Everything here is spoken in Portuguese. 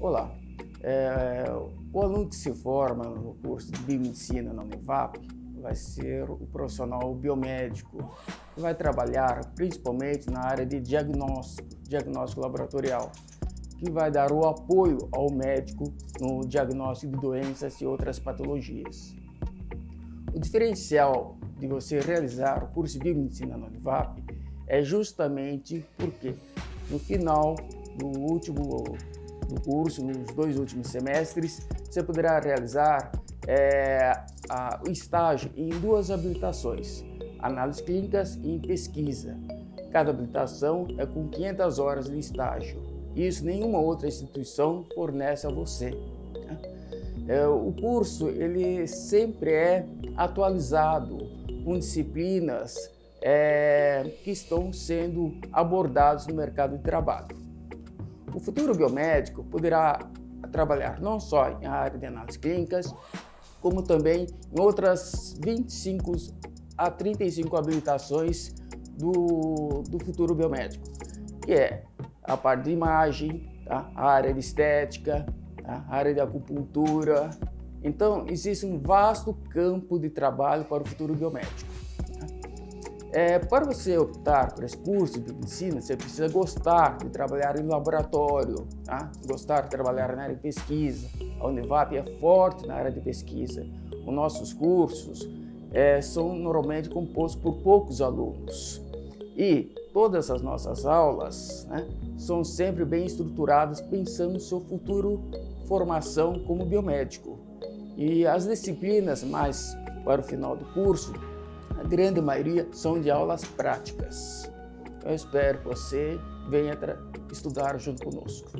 Olá, é, o aluno que se forma no curso de Biomedicina na Univap vai ser o profissional biomédico que vai trabalhar principalmente na área de diagnóstico, diagnóstico laboratorial, que vai dar o apoio ao médico no diagnóstico de doenças e outras patologias. O diferencial de você realizar o curso de Biomedicina na Univap é justamente porque no final do último do curso, nos dois últimos semestres, você poderá realizar é, a, o estágio em duas habilitações, análises clínicas e pesquisa. Cada habilitação é com 500 horas de estágio. Isso nenhuma outra instituição fornece a você. É, o curso ele sempre é atualizado com disciplinas é, que estão sendo abordados no mercado de trabalho. O futuro biomédico poderá trabalhar não só em área de análises clínicas, como também em outras 25 a 35 habilitações do, do futuro biomédico, que é a parte de imagem, tá? a área de estética, tá? a área de acupuntura. Então, existe um vasto campo de trabalho para o futuro biomédico. É, para você optar por esse curso de medicina, você precisa gostar de trabalhar em laboratório, tá? gostar de trabalhar na área de pesquisa. A Univap é forte na área de pesquisa. Os nossos cursos é, são normalmente compostos por poucos alunos. E todas as nossas aulas né, são sempre bem estruturadas pensando no seu futuro formação como biomédico. E as disciplinas mais para o final do curso a grande maioria são de aulas práticas. Eu espero que você venha estudar junto conosco.